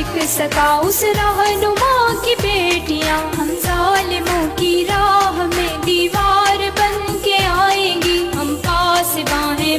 देख सका उस रहनुमा की बेटियाँ। हम जालिमों की राह में दीवार बन के आएँगी। हम पास बाहें